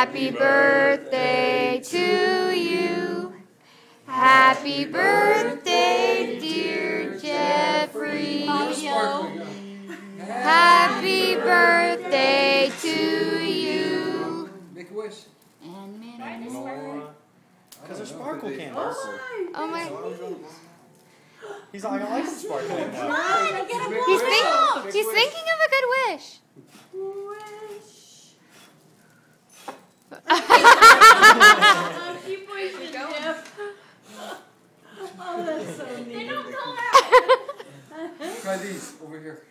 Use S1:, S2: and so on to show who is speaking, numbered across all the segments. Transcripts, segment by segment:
S1: Happy birthday to you. Happy birthday, dear Jeffrey. Happy birthday to you.
S2: Make a wish.
S3: And man,
S4: Because they're sparkle candles.
S1: Oh my.
S4: He's like, I like the sparkle candles.
S1: He's, think, he's thinking of a good wish.
S3: Oh, that's so neat. They don't go
S2: Try these over here.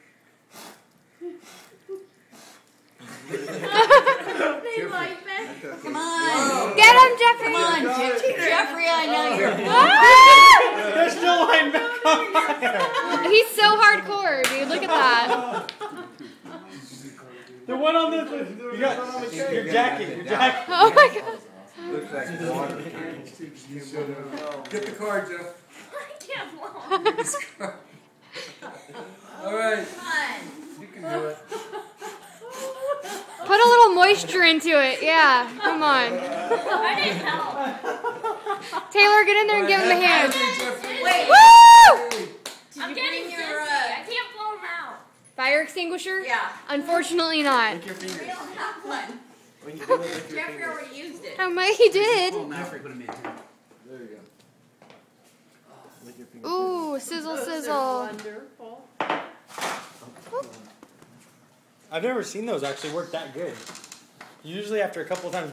S3: They like that. Come on.
S1: Get him, Jeffrey.
S3: Come on, Jeff- Jeffrey, I know you're.
S1: Ah!
S4: They're still lighting back on.
S1: He's so hardcore, dude. Look at that.
S4: The one on the, you got your jacket, your jacket.
S1: Oh my god.
S5: Looks like water.
S2: Get the card, Jeff.
S3: I can't blow.
S2: All right.
S3: Come on.
S2: You can do it.
S1: Put a little moisture into it. Yeah. Come on.
S3: I need help.
S1: Taylor, get in there and give him a hand.
S3: Wait.
S1: Woo!
S3: I'm getting your. Uh, I can't blow them out.
S1: Fire extinguisher?
S3: Yeah.
S1: Unfortunately not.
S5: Lick your
S3: We don't have one. Jeffrey
S5: fingers.
S3: already used it.
S1: Oh my, he did.
S5: Jeffrey, put them in.
S2: There you go.
S5: Lick your fingers.
S1: Ooh, sizzle, sizzle.
S3: Wonderful.
S4: I've never seen those actually work that good. Usually after a couple of times